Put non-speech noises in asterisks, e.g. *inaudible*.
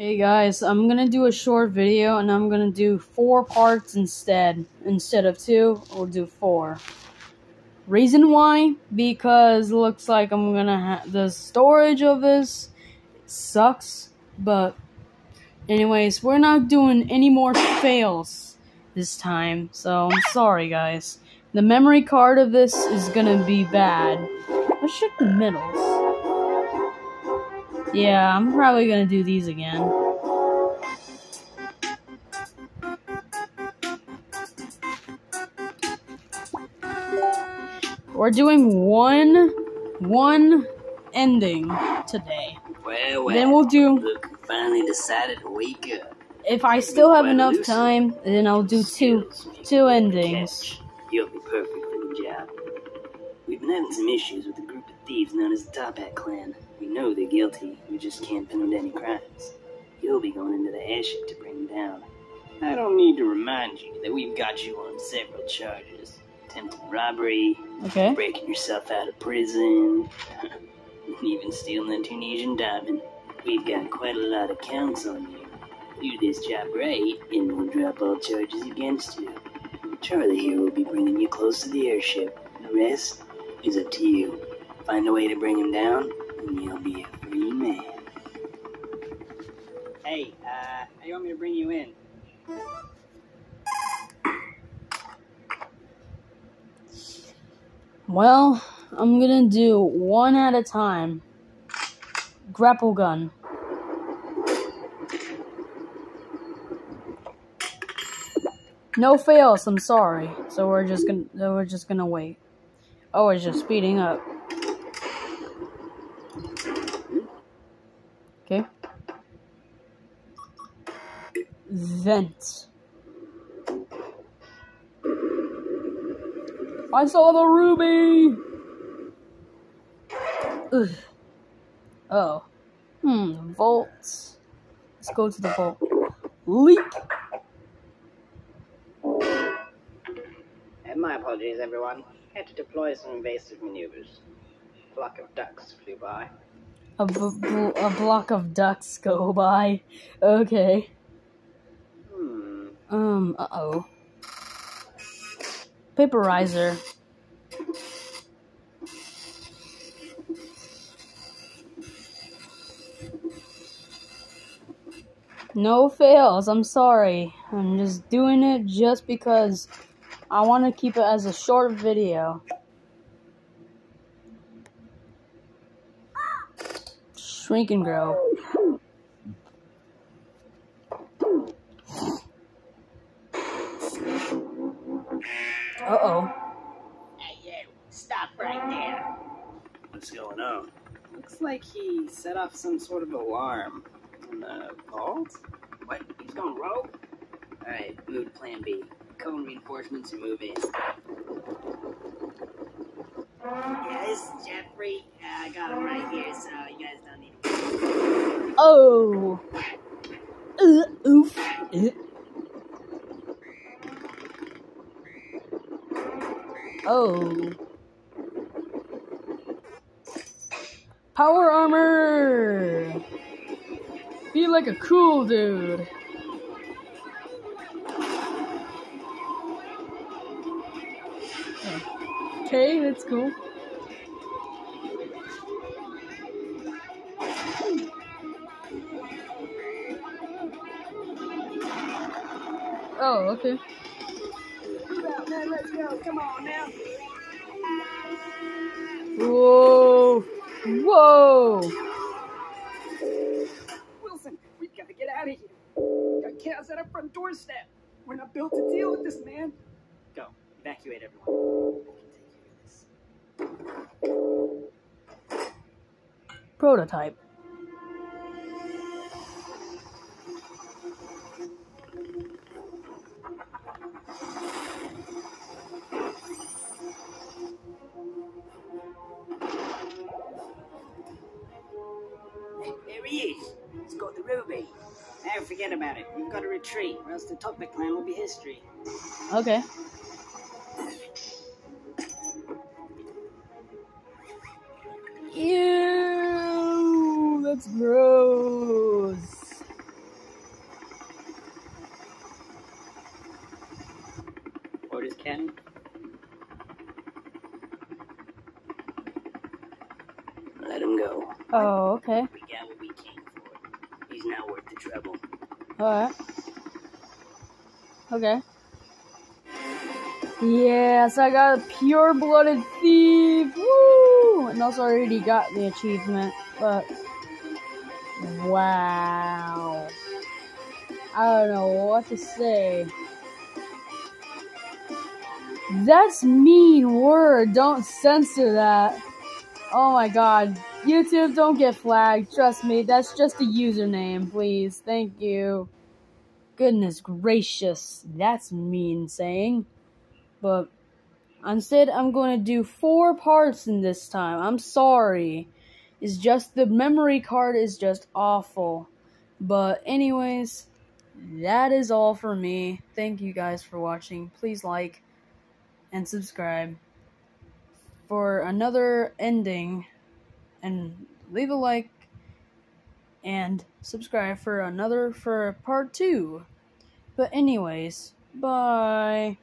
Hey guys, I'm gonna do a short video and I'm gonna do four parts instead. Instead of two, we'll do four. Reason why? Because looks like I'm gonna have the storage of this sucks, but anyways, we're not doing any more fails this time, so I'm sorry guys. The memory card of this is gonna be bad. Let's check the middles. Yeah, I'm probably gonna do these again. We're doing one, one ending today. Well, well, Then we'll do. Finally decided to wake up. If I still have Well, enough Lucy, time, then I'll do two, two endings. You'll be perfect for the job. We've been having some issues with a group of thieves known as the Toppat Clan. We know they're guilty, we just can't pin them to any crimes. You'll be going into the airship to bring them down. I don't need to remind you that we've got you on several charges. Attempted robbery, Okay. breaking yourself out of prison, *laughs* even stealing the Tunisian diamond. We've got quite a lot of counts on you. Do this job right, and we'll drop all charges against you. Charlie here will be bringing you close to the airship. The rest is up to you. Find a way to bring him down, you'll be a free man. Hey, uh, how you want me to bring you in? Well, I'm gonna do one at a time. Grapple gun. No fails. I'm sorry. So we're just gonna so we're just gonna wait. Oh, it's just speeding up. Vent. I saw the ruby. Ugh. Oh. Hmm. Vault. Let's go to the vault. Leap. And my apologies, everyone. Had to deploy some invasive maneuvers. A flock of ducks flew by. A, a block of ducks go by. Okay. Um. Uh oh. Paperizer. No fails. I'm sorry. I'm just doing it just because I want to keep it as a short video. Shrink and grow. Uh oh. Hey, you! Stop right there! What's going on? Looks like he set off some sort of alarm. in the vault? What? He's going rogue? Alright, move to plan B. Cone reinforcements and move in. Yeah, this is Jeffrey. Uh, I got him right here, so you guys don't need to. Oh. Uh, oof. Uh. Oh. Power armor. Be like a cool dude. Okay, that's cool. Oh, okay. Come on now! Whoa! Whoa! Wilson, we've got to get out of here. Got chaos at our front doorstep. We're not built to deal with this, man. Go, evacuate everyone. Prototype. forget about it. You've got to retreat, or else the Toppat clan will be history. Okay. Ew, that's gross. What is Ken? Let him go. Oh, okay. We got what we came for. He's now worth the trouble. Alright. Okay. Yes, I got a pure blooded thief. Woo! And also already got the achievement, but wow. I don't know what to say. That's mean word. Don't censor that. Oh my god. YouTube, don't get flagged. Trust me, that's just a username, please. Thank you. Goodness gracious. That's mean saying. But instead, I'm going to do four parts in this time. I'm sorry. It's just the memory card is just awful. But, anyways, that is all for me. Thank you guys for watching. Please like and subscribe for another ending and leave a like and subscribe for another for part 2. But anyways, bye.